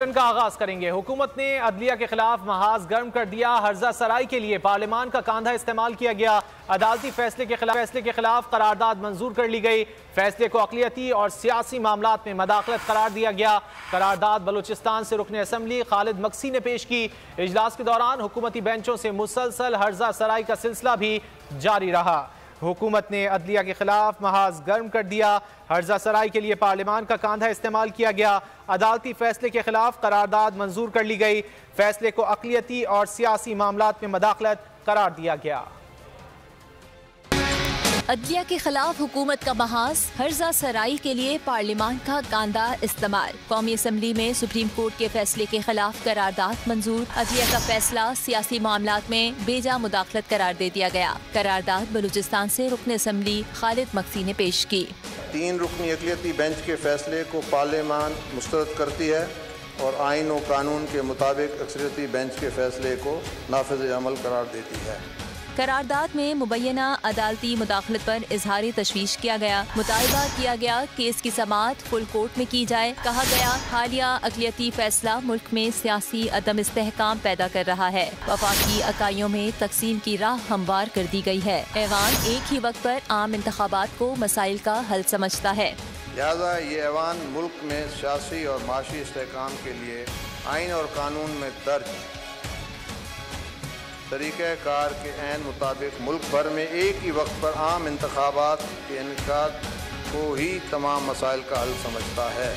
का आगाज़ करेंगे। हुकूमत ने अदलिया के खिलाफ महाज गर्म कर दिया। हर्जा सराय के लिए पार्लियामान का कांधा इस्तेमाल किया गया। अदालती फैसले के खिलाफ फैसले के खिलाफ करारदाद मंजूर कर ली गई। फैसले को अकलियती और सियासी मामला में मदाखलत करार दिया गया। करारदाद बलूचिस्तान से रुकने असम्बली खालिद मक्सी ने पेश की। इजलास के दौरान हुकूमती बेंचों से मुसलसल हर्जा सराय का सिलसिला भी जारी रहा। हुकूमत ने अदलिया के खिलाफ महाज गर्म कर दिया। हर्जा सराय के लिए पार्लियामान का कांधा इस्तेमाल किया गया। अदालती फैसले के खिलाफ करारदाद मंजूर कर ली गई। फैसले को अकलीती और सियासी मामला में मदाखलत करार दिया गया। अदलिया के खिलाफ हुकूमत का महाज हर्जा सराई के लिए पार्लियामान का कांदा इस्तेमाल। कौमी असम्बली में सुप्रीम कोर्ट के फैसले के खिलाफ करारदाद मंजूर। अदलिया का फैसला सियासी मामला में बेजा मुदाखलत करार दे दिया गया। करारदाद बलूचिस्तान से रुकन असम्बली खालिद मक्सी ने पेश की। तीन रुकनी अकलीती बेंच के फैसले को पार्लियामान मुस्तरद करती है और आइन और कानून के मुताबिक अक्सरती बेंच के फैसले को नाफज अमल करार देती है। करारदाद में मुबैना अदालती मुदाखलत पर इजहार तशवीश किया गया। मुतालबा किया गया, केस की समात फुल कोर्ट में की जाए। कहा गया, हालिया अकलियती फैसला मुल्क में सियासी अदम इसकाम पैदा कर रहा है। वफाकी इकाइयों में तकसीम की राह हमवार कर दी गई है। ऐवान एक ही वक्त पर आम इंतबात को मसाइल का हल समझता है। लिहाजा ये ऐवान मुल्क में सियासी और माशी इसकाम के लिए आइन और कानून में दर्ज तरीक़ार के अन मुताबिक मुल्क भर में एक ही वक्त पर आम इंतबात के इनका को ही तमाम मसाइल का हल समझता है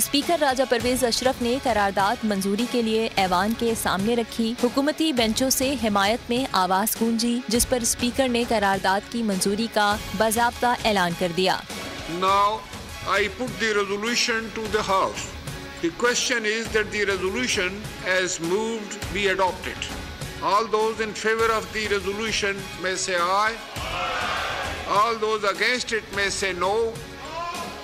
स्पीकर राजा परवेज अशरफ ने करारदाद मंजूरी के लिए ऐवान के सामने रखी हुकूमती बेंचों से हिमायत में आवाज़ गूंजी जिस पर स्पीकर ने करारदाद की मंजूरी का बाबा ऐलान कर दिया Now I put the resolution to the House. The question is that the resolution as moved be adopted. All those in favor of the resolution may say aye. aye. All those against it may say no.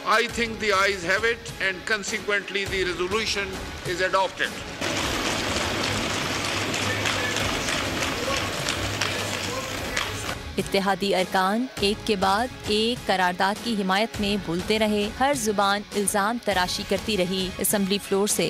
I think the ayes have it and consequently the resolution is adopted. इत्तेहादी अरकान एक के बाद एक करारदाद की हिमायत में बोलते रहे हर ज़ुबान इल्ज़ाम तराशी करती रही असम्बली फ्लोर से